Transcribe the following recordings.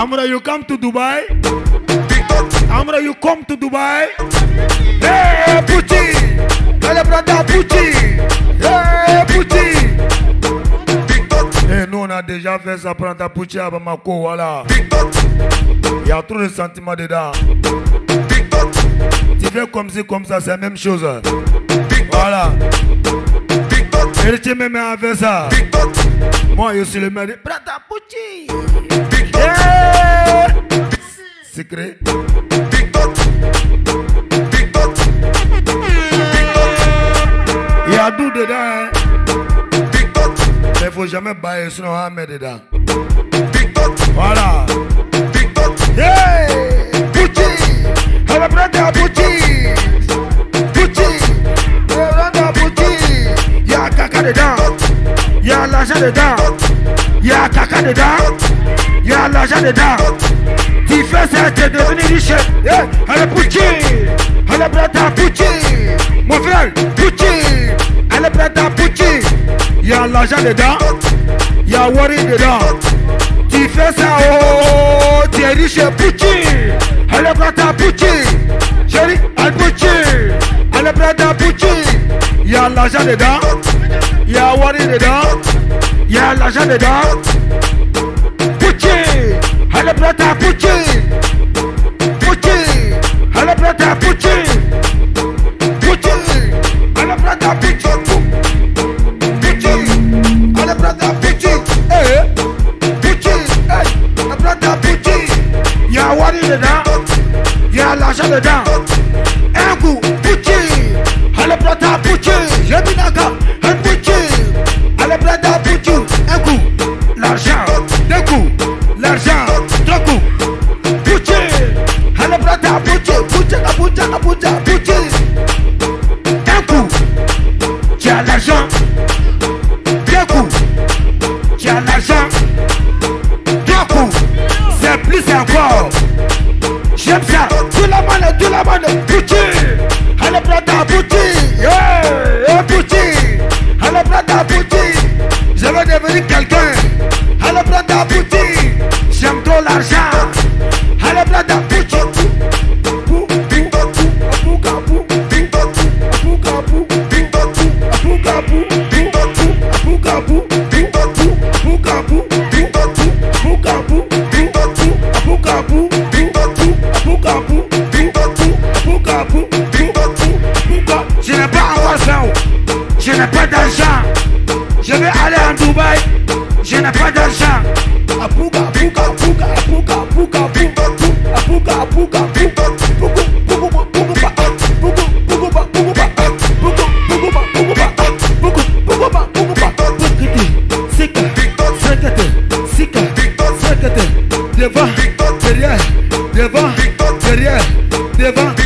Amra, you come to Dubai? Amra, you come to Dubai? Hey, Pucci! Allez, brother, Pucci! Hey, Pucci! Et eh, nous, on a déjà fait ça prendre ta Pucci à Bamako, voilà. Il y a trop de sentiments dedans. Tu fais comme si, comme ça, c'est la même chose. Voilà. Et tu me mets avec ça. Moi, je suis le maire de Prata Pucci. Yeah. Secret. Il y a d'où dedans, hein. Mais il faut jamais bailler, sinon on mettre dedans. Voilà. Yeah! Elle à Pucci! Pucci! dedans. Y'a caca dedans. Y'a l'argent dedans. Qui fait ça, t'es devenu riche. Allez, Pucci. Allez, Brata, Pucci. Mon frère, Pucci. Allez, Brata, Pucci. Y'a l'argent dedans. Y'a worry dedans. Qui fait ça, oh, t'es riche, Pucci. Allez, Brata, Pucci. Chérie, Al Pucci. Allez, Brata, Pucci. Y'a l'argent dedans. Y'a worry dedans. y'a l'argent dedans. Poutine, elle est prête à Poutine. Poutine, elle prête à Poutine. Poutine, elle prête à Poutine. Poutine, elle est prête à Poutine. Poutine, elle est prête à Poutine. Eh, eh, y'a Wari dedans, y'a l'argent dedans. ta. D'un coup, tu as l'argent. D'un coup, tu as l'argent. D'un coup, c'est plus encore. J'aime ça. Tout la manne, tout la manne. Boutique. Allez, prends ta boutique. Yeah, yeah. Allez, prends ta boutique. Je veux devenir quelqu'un. Allez, prends ta boutique. Je n'ai pas d'argent. Je vais aller en Dubaï. Je n'ai pas d'argent. Apouka, apouka, apouka, apouka, apouka, apouka, apouka, apouka, apouka, Devant, derrière, devant, derrière, devant,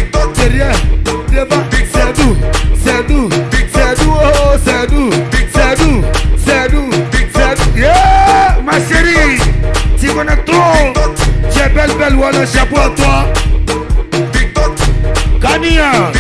connais trop J'ai belle belle voilà chapeau à toi Gania